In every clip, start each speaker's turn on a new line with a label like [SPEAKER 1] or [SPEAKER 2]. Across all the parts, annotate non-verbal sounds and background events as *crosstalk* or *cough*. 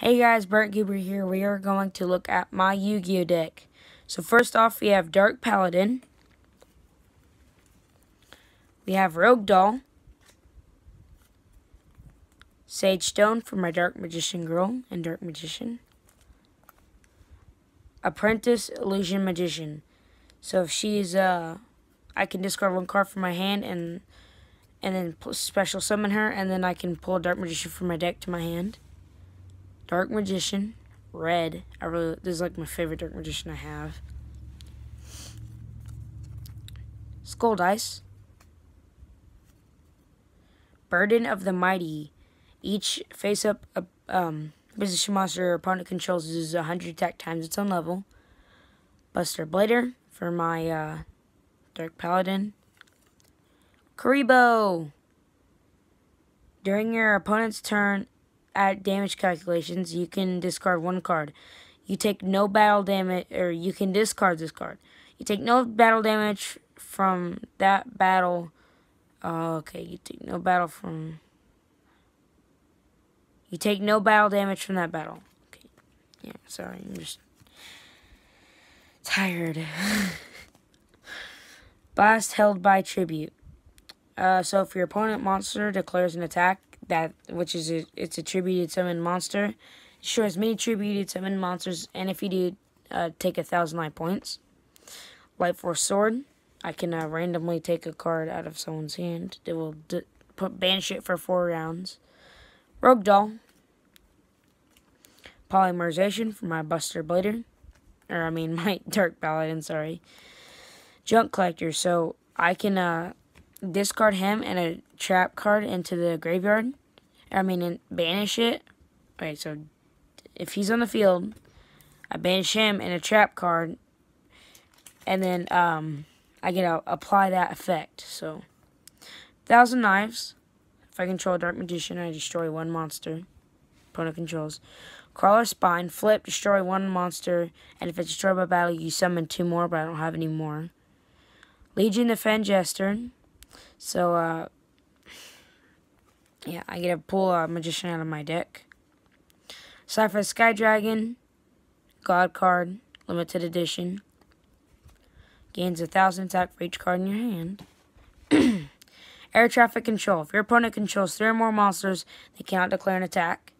[SPEAKER 1] Hey guys, Burnt Goober here. We are going to look at my Yu-Gi-Oh deck. So first off, we have Dark Paladin. We have Rogue Doll. Sage Stone for my Dark Magician Girl and Dark Magician. Apprentice Illusion Magician. So if she's, uh, I can discard one card from my hand and and then special summon her, and then I can pull a Dark Magician from my deck to my hand. Dark Magician, red. I really this is like my favorite Dark Magician I have. Skull Dice. Burden of the Mighty. Each face up a um, position monster opponent controls is 100 attack times its own level. Buster Blader for my uh, Dark Paladin. Kuriboh. During your opponent's turn, at damage calculations, you can discard one card. You take no battle damage, or you can discard this card. You take no battle damage from that battle. Uh, okay, you take no battle from. You take no battle damage from that battle. Okay, yeah, sorry, I'm just tired. *laughs* Blast held by tribute. Uh, so if your opponent monster declares an attack, that which is a, it's a tributed summon monster. Destroys many tributed summon monsters, and if you do, uh, take a thousand life points. Light Force Sword. I can uh, randomly take a card out of someone's hand. It will put banish it for four rounds. Rogue Doll. Polymerization for my Buster Blader. Or, I mean, *laughs* my Dark Paladin, sorry. Junk Collector. So, I can uh, discard him and a trap card into the graveyard. I mean, banish it. Wait, so if he's on the field, I banish him and a trap card, and then um, I get to apply that effect. So, Thousand Knives. If I control a Dark Magician, I destroy one monster. Opponent controls. Crawler Spine. Flip, destroy one monster, and if it's destroyed by battle, you summon two more, but I don't have any more. Legion the Fiend Jester. So, uh, yeah, I get to pull a Magician out of my deck. Slifer Sky Dragon, God card, limited edition. Gains a thousand attack for each card in your hand. *clears throat* Air traffic control. If your opponent controls three or more monsters, they cannot declare an attack.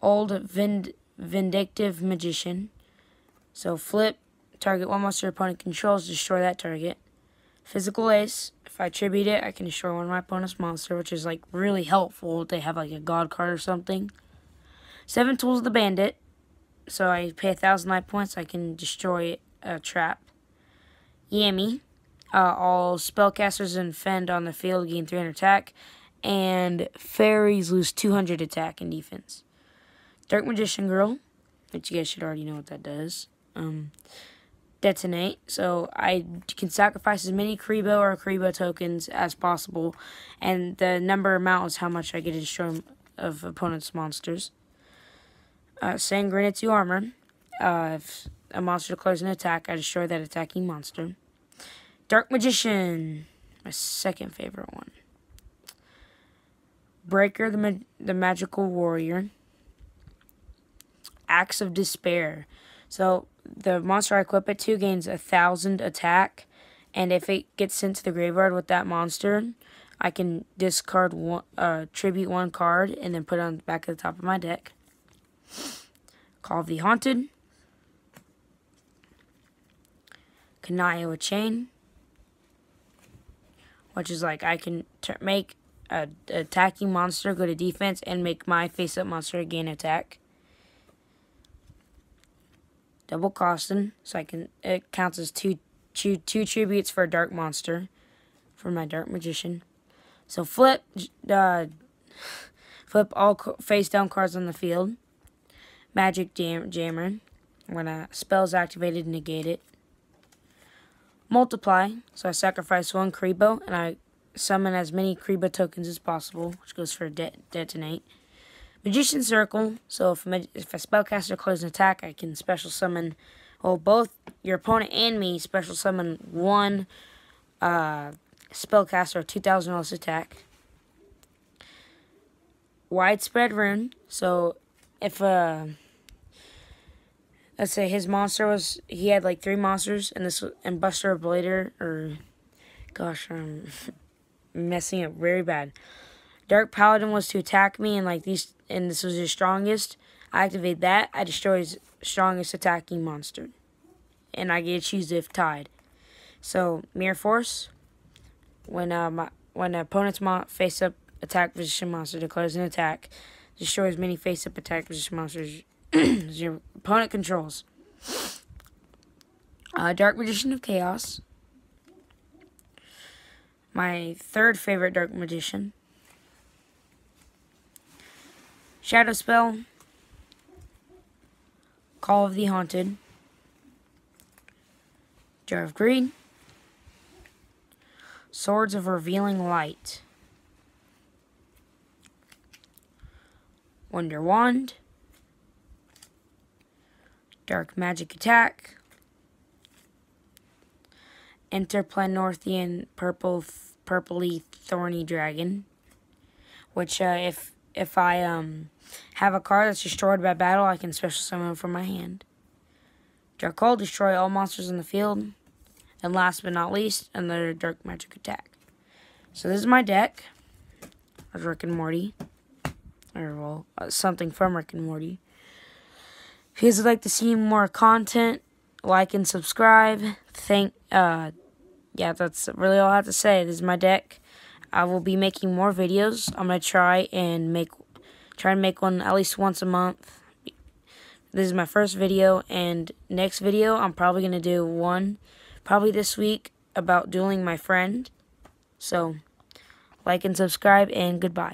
[SPEAKER 1] Old Vind Vindictive Magician. So flip, target one monster your opponent controls, destroy that target. Physical Ace, if I tribute it, I can destroy one of my opponent's monster, which is like really helpful if they have like a god card or something. Seven Tools of the Bandit, so I pay a thousand life points, I can destroy a trap. Yami, uh, all spellcasters and fiend on the field gain 300 attack, and fairies lose 200 attack and defense. Dark Magician Girl, which you guys should already know what that does. Um, detonate. So I can sacrifice as many Kuriboh or Kuriboh tokens as possible. And the number amount is how much I get to destroy of opponent's monsters. Uh, Sakuretsu Armor. Uh, if a monster declares an attack, I destroy that attacking monster. Dark Magician. My second favorite one. Breaker, the, ma the Magical Warrior. Axe of Despair. So the monster I equip it to gains a thousand attack, and if it gets sent to the graveyard with that monster, I can discard one, uh, tribute one card and then put it on the back of the top of my deck. Call of the Haunted. Kunai with Chain. Which is like I can make a attacking monster go to defense and make my face-up monster gain attack Double Coston, so I can it counts as two two two tributes for a dark monster for my dark magician. So flip uh, flip all face down cards on the field. Magic jam jammer. When a spell's activated, negate it. Multiply. So I sacrifice one Kuriboh and I summon as many Kuriboh tokens as possible, which goes for de detonate. Magician Circle. So if if a spellcaster closes an attack, I can special summon, well, both your opponent and me special summon one uh, spellcaster 2,000 less attack. Widespread Ruin. So if uh let's say his monster was he had like three monsters and this and Buster Blader or gosh I'm *laughs* messing up very bad. Dark Paladin was to attack me and like these and this was his strongest. I activate that, I destroy his strongest attacking monster. And I get choose if tied. So Mirror Force, when uh, my, when an opponent's face up attack position monster declares an attack, destroys many face up attack position monsters *clears throat* your opponent controls. Uh, Dark Magician of Chaos. My third favorite Dark Magician. Shadow Spell. Call of the Haunted. Jar of Greed. Swords of Revealing Light. Wonder Wand. Dark Magic Attack. Interplanetary Purple Purpley Thorny Dragon. Which uh, if if I um have a card that's destroyed by battle, I can special summon from my hand. Dark Hole, destroy all monsters in the field. And last but not least, another Dark Magic Attack. So this is my deck of Rick and Morty. Or, well, uh, something from Rick and Morty. If you guys would like to see more content, like and subscribe. Thank, uh, yeah, that's really all I have to say. This is my deck. I will be making more videos. I'm to try and make, try and make one at least once a month. This is my first video, and next video, I'm probably to do one, probably this week, about dueling my friend. So, like and subscribe, and goodbye.